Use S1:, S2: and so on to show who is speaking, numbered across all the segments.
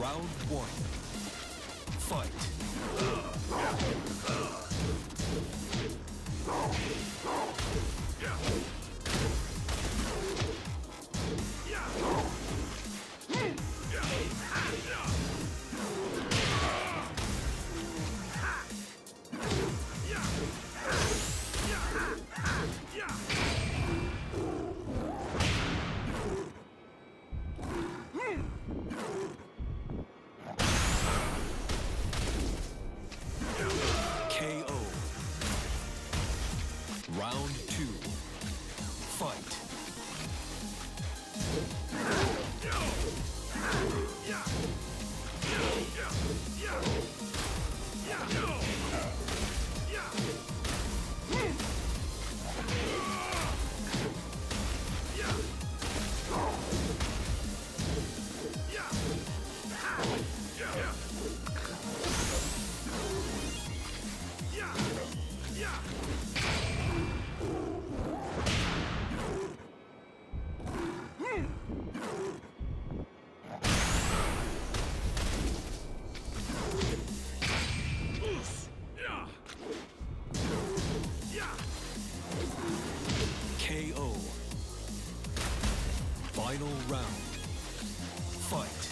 S1: Round one. Fight. Fight. KO. Final round. Fight.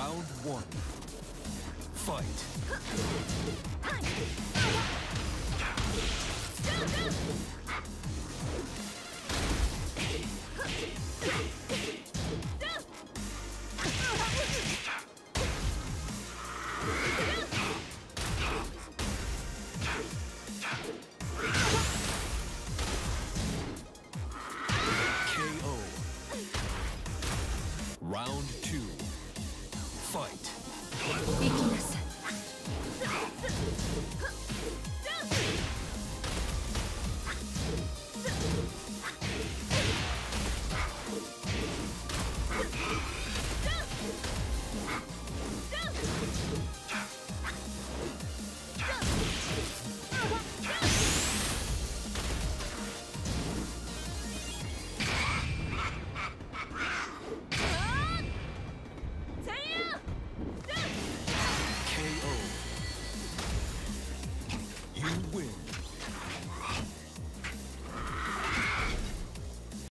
S1: Round one. Fight. Fight.